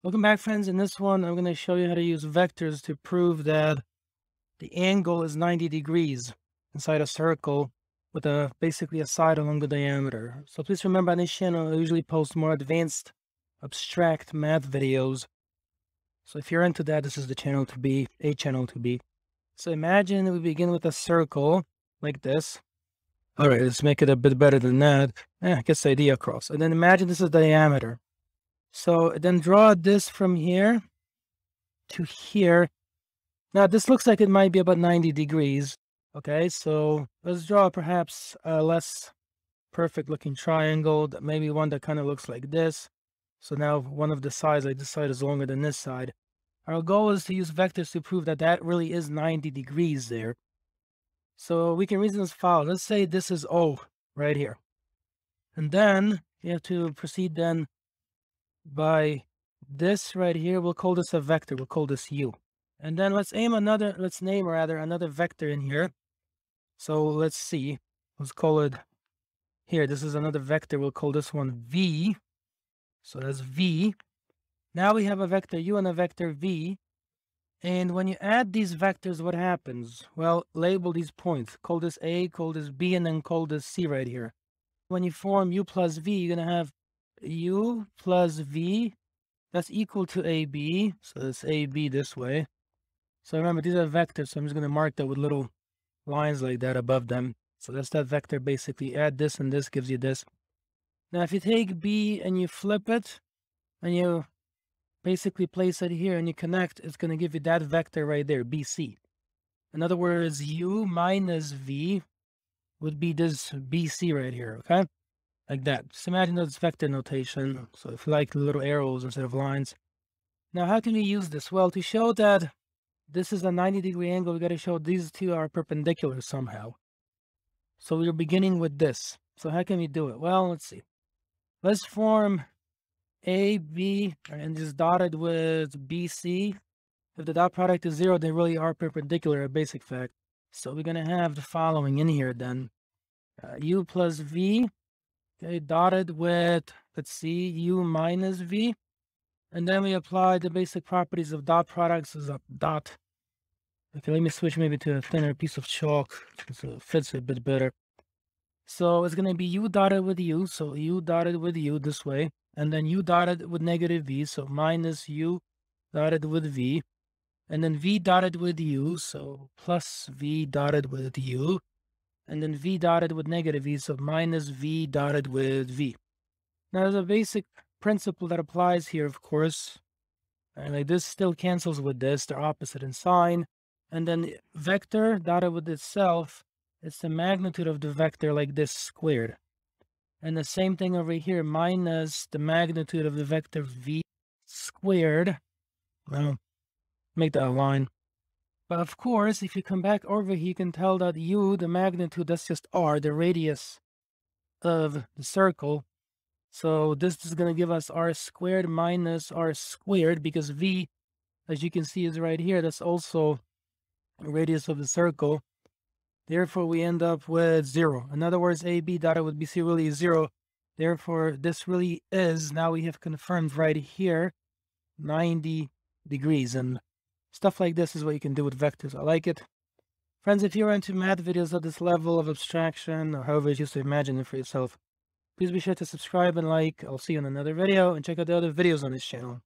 Welcome back friends. In this one, I'm going to show you how to use vectors to prove that the angle is 90 degrees inside a circle with a basically a side along the diameter. So please remember on this channel, I usually post more advanced abstract math videos. So if you're into that, this is the channel to be, a channel to be. So imagine we begin with a circle like this. All right, let's make it a bit better than that. Eh, gets the idea across. And then imagine this is diameter. So then draw this from here to here. Now this looks like it might be about 90 degrees. Okay, so let's draw perhaps a less perfect looking triangle, maybe one that kind of looks like this. So now one of the sides, like this side is longer than this side. Our goal is to use vectors to prove that that really is 90 degrees there. So we can reason as follows. Let's say this is O right here. And then you have to proceed then by this right here. We'll call this a vector. We'll call this u. And then let's aim another, let's name rather another vector in here. So let's see. Let's call it here. This is another vector. We'll call this one v. So that's v. Now we have a vector u and a vector v. And when you add these vectors, what happens? Well, label these points. Call this a, call this b, and then call this c right here. When you form u plus v, you're going to have u plus v, that's equal to ab. So it's ab this way. So remember, these are vectors, so I'm just going to mark that with little lines like that above them. So that's that vector basically. Add this and this gives you this. Now, if you take b and you flip it, and you basically place it here and you connect, it's going to give you that vector right there, bc. In other words, u minus v would be this bc right here, okay? Like that. Just imagine those vector notation. So if you like little arrows instead of lines. Now, how can we use this? Well, to show that this is a 90 degree angle, we got to show these two are perpendicular somehow. So we're beginning with this. So how can we do it? Well, let's see. Let's form A, B, and just dotted with BC. If the dot product is zero, they really are perpendicular, a basic fact. So we're going to have the following in here then. Uh, U plus V Okay, dotted with, let's see, u minus v. And then we apply the basic properties of dot products as a dot. Okay, let me switch maybe to a thinner piece of chalk so it fits a bit better. So it's going to be u dotted with u, so u dotted with u this way. And then u dotted with negative v, so minus u dotted with v. And then v dotted with u, so plus v dotted with u and then v dotted with negative v, so minus v dotted with v. Now there's a basic principle that applies here, of course. And like this still cancels with this, they're opposite in sign. And then vector dotted with itself, it's the magnitude of the vector like this squared. And the same thing over here, minus the magnitude of the vector v squared. Well, make that a line. But of course, if you come back over here, you can tell that u, the magnitude, that's just r, the radius of the circle. So this is going to give us r squared minus r squared because v, as you can see, is right here. That's also the radius of the circle. Therefore, we end up with 0. In other words, AB dotted with BC really is 0. Therefore, this really is, now we have confirmed right here, 90 degrees. And Stuff like this is what you can do with vectors. I like it. Friends, if you're into math videos at this level of abstraction, or however you used to imagine it for yourself, please be sure to subscribe and like. I'll see you in another video, and check out the other videos on this channel.